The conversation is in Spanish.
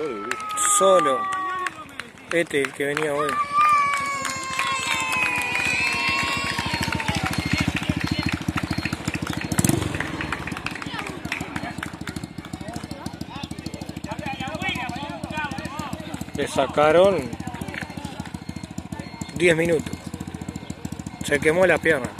Solo, Solo. Este, el que venía hoy. Le sacaron 10 minutos. Se quemó la pierna.